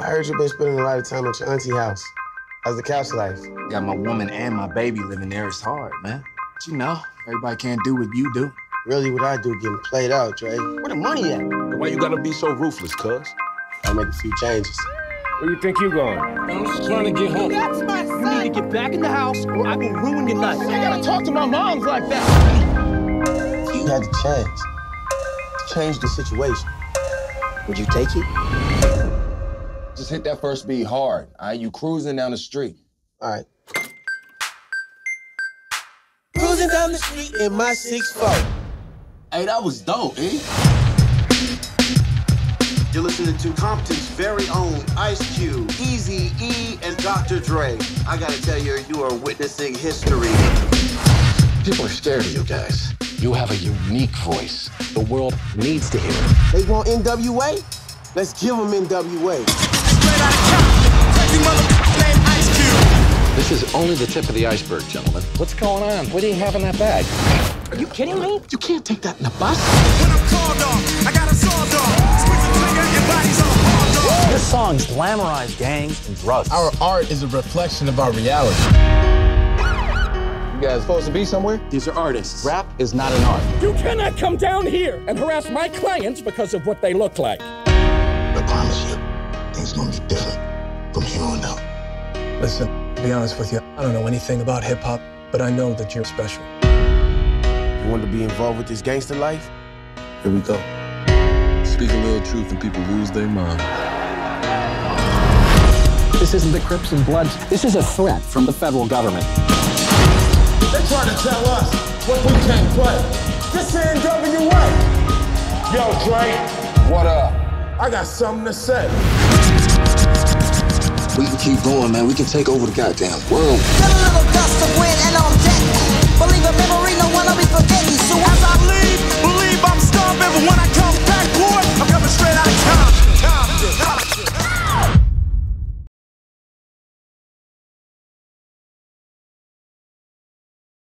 I heard you've been spending a lot of time at your auntie house. How's the couch life? Got my woman and my baby living there. It's hard, man. But you know, everybody can't do what you do. Really, what I do getting played out, Dre. Where the money at? Why you gotta be so ruthless, cuz? I'll make a few changes. Where you think you going? I'm just trying to get home. That's my son. You need to get back in the house or I will ruin your life. I gotta talk to my moms like that. You had the chance to change the situation. Would you take it? Just hit that first beat hard. All right, you cruising down the street. All right. Cruising down the street in my 6'4. Hey, that was dope, eh? You're listening to Compton's very own Ice Cube, Easy E, and Dr. Dre. I gotta tell you, you are witnessing history. People are scared of you guys. You have a unique voice. The world needs to hear it. They want NWA? Let's give them NWA. This is only the tip of the iceberg, gentlemen. What's going on? What do you have in that bag? Are you kidding me? You can't take that in the bus. This song's glamorized gangs and drugs. Our art is a reflection of our reality. You guys supposed to be somewhere? These are artists. Rap is not an art. You cannot come down here and harass my clients because of what they look like. I promise you, things gonna be different from here on out. Listen, to be honest with you, I don't know anything about hip hop, but I know that you're special. You want to be involved with this gangster life? Here we go. Speak a little truth and people lose their mind. This isn't the Crips and Bloods. This is a threat from the federal government. They're trying to tell us what we can't play. This ain't NWA. Yo, Dre, What up? I got something to say. We can keep going, man. We can take over the goddamn world.